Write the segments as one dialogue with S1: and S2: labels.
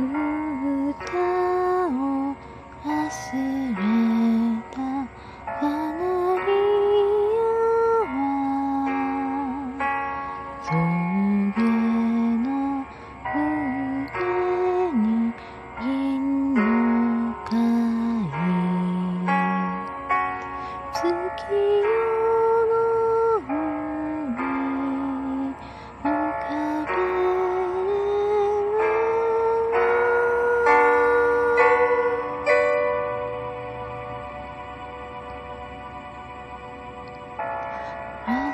S1: 孤单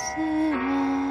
S1: 似我